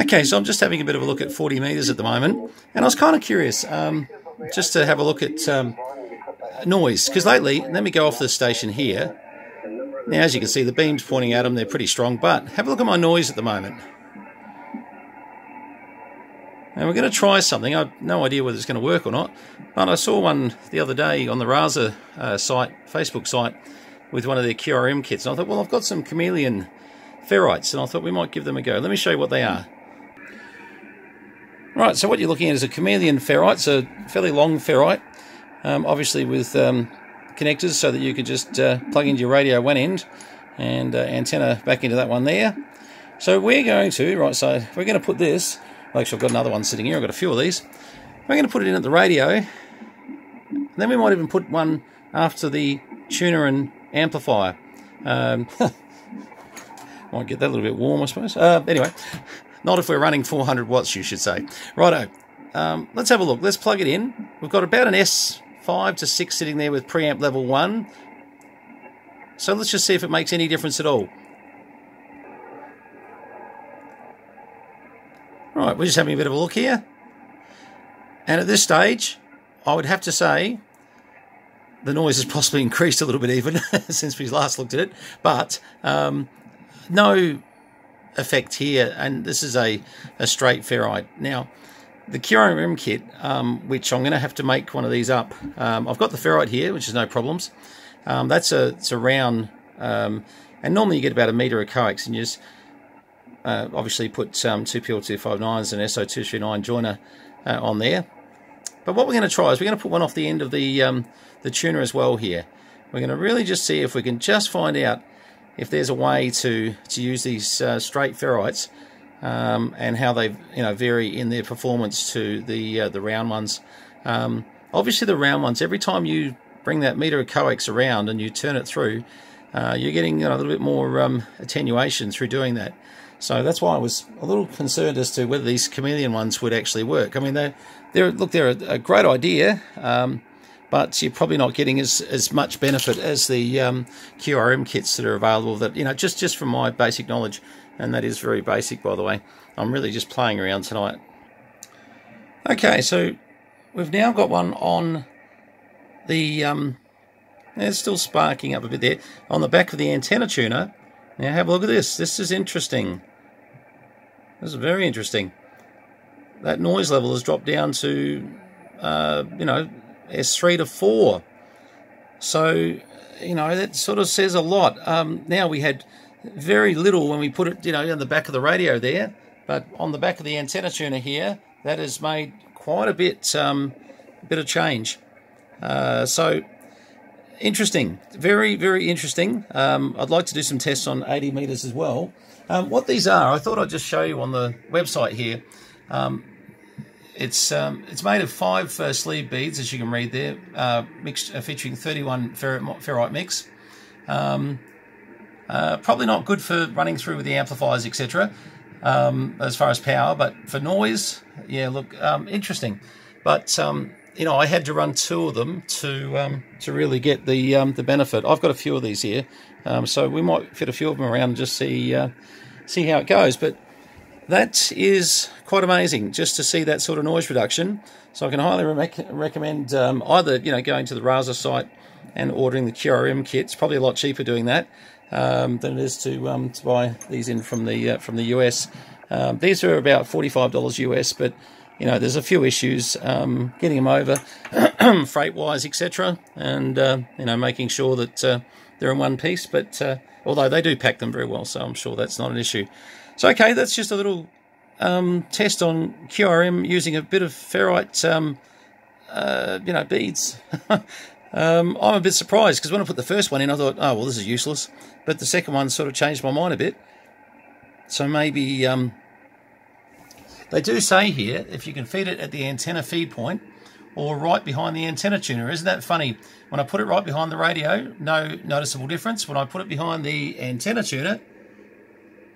Okay, so I'm just having a bit of a look at 40 metres at the moment, and I was kind of curious um, just to have a look at um, noise, because lately, let me go off the station here. Now, as you can see, the beam's pointing at them, they're pretty strong, but have a look at my noise at the moment. And we're going to try something. I have no idea whether it's going to work or not, but I saw one the other day on the RASA uh, site, Facebook site, with one of their QRM kits, and I thought, well, I've got some chameleon ferrites, and I thought we might give them a go. Let me show you what they are. Right, so what you're looking at is a chameleon ferrite. It's a fairly long ferrite, um, obviously with um, connectors so that you could just uh, plug into your radio one end and uh, antenna back into that one there. So we're going to, right, so we're going to put this, actually I've got another one sitting here, I've got a few of these. We're going to put it in at the radio. Then we might even put one after the tuner and amplifier. Um, might get that a little bit warm, I suppose. Uh, anyway, not if we're running 400 watts, you should say. Righto. Um, let's have a look. Let's plug it in. We've got about an S5 to 6 sitting there with preamp level 1. So let's just see if it makes any difference at all. Right, we're just having a bit of a look here. And at this stage, I would have to say the noise has possibly increased a little bit even since we last looked at it. But um, no effect here, and this is a, a straight ferrite. Now, the QRM kit, um, which I'm going to have to make one of these up. Um, I've got the ferrite here, which is no problems. Um, that's a it's a round, um, and normally you get about a meter of coax, and you just uh, obviously put um, two PL259s and SO239 joiner uh, on there. But what we're going to try is we're going to put one off the end of the um, the tuner as well here. We're going to really just see if we can just find out if there's a way to to use these uh, straight ferrites um, and how they you know vary in their performance to the uh, the round ones. Um, obviously, the round ones every time you bring that meter of coax around and you turn it through, uh, you're getting you know, a little bit more um, attenuation through doing that. So that's why I was a little concerned as to whether these chameleon ones would actually work. I mean, they're, they're look, they're a, a great idea. Um, but you're probably not getting as, as much benefit as the um, QRM kits that are available. That you know, just just from my basic knowledge, and that is very basic, by the way. I'm really just playing around tonight. Okay, so we've now got one on the. Um, it's still sparking up a bit there on the back of the antenna tuner. Now have a look at this. This is interesting. This is very interesting. That noise level has dropped down to, uh, you know, S3 to 4. So, you know, that sort of says a lot. Um, now we had very little when we put it, you know, on the back of the radio there, but on the back of the antenna tuner here, that has made quite a bit, um, bit of change. Uh, so, interesting, very, very interesting. Um, I'd like to do some tests on 80 meters as well. Um, what these are, I thought I'd just show you on the website here. Um, it's um, it's made of five uh, sleeve beads, as you can read there, uh, mixed uh, featuring 31 ferrite, ferrite mix. Um, uh, probably not good for running through with the amplifiers, etc. Um, as far as power, but for noise, yeah, look, um, interesting. But um, you know, I had to run two of them to um, to really get the the benefit. I've got a few of these here, so we might fit a few of them around and just see uh, see how it goes. But that is quite amazing just to see that sort of noise reduction. So I can highly re- recommend um, either you know going to the RASA site and ordering the QRM kit. It's probably a lot cheaper doing that um, than it is to um, to buy these in from the uh, from the US. Um, these are about forty five dollars US, but you know there's a few issues um, getting them over freight wise, etc. And uh, you know making sure that uh, they're in one piece. But uh, although they do pack them very well, so I'm sure that's not an issue. So, okay, that's just a little um, test on QRM using a bit of ferrite, um, uh, you know, beads. um, I'm a bit surprised because when I put the first one in, I thought, oh, well, this is useless. But the second one sort of changed my mind a bit. So maybe um, they do say here if you can feed it at the antenna feed point or right behind the antenna tuner. Isn't that funny? When I put it right behind the radio, no noticeable difference. When I put it behind the antenna tuner,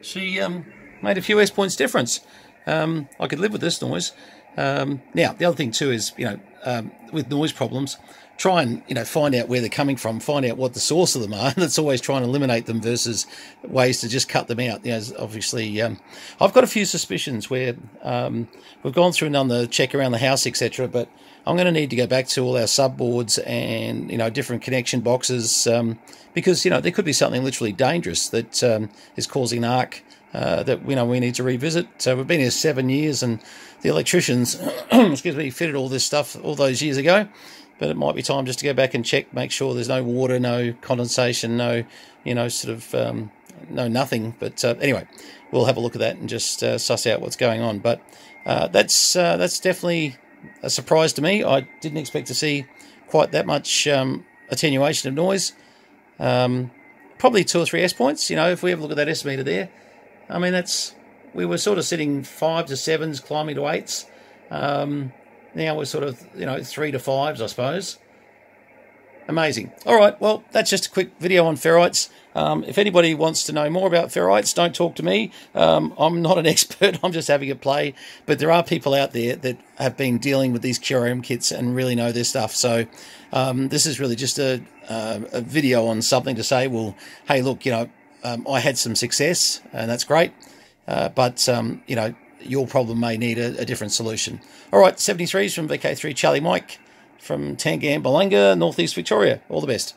she um, made a few S points difference. Um, I could live with this noise. Um, now, the other thing too is, you know, um, with noise problems, try and you know find out where they're coming from, find out what the source of them are. That's always trying to eliminate them versus ways to just cut them out. You know, obviously, um, I've got a few suspicions where um, we've gone through and done the check around the house, etc. But I'm going to need to go back to all our subboards and you know different connection boxes um, because you know there could be something literally dangerous that um, is causing arc uh, that you know we need to revisit. So we've been here seven years, and the electricians, excuse me, fitted all this stuff all those years ago. But it might be time just to go back and check, make sure there's no water, no condensation, no you know sort of um, no nothing. But uh, anyway, we'll have a look at that and just uh, suss out what's going on. But uh, that's uh, that's definitely a surprise to me. I didn't expect to see quite that much um, attenuation of noise. Um, probably two or three S points. You know, if we have a look at that S meter there, I mean that's we were sort of sitting five to sevens, climbing to eights. Um, now we're sort of you know three to fives, I suppose. Amazing. All right, well that's just a quick video on ferrites. Um, if anybody wants to know more about ferrites, don't talk to me. Um, I'm not an expert. I'm just having a play. But there are people out there that have been dealing with these QRM kits and really know their stuff. So um, this is really just a, uh, a video on something to say, well, hey, look, you know, um, I had some success and that's great. Uh, but, um, you know, your problem may need a, a different solution. All right, 73s from VK3 Charlie Mike from Tangambalanga, Northeast Victoria. All the best.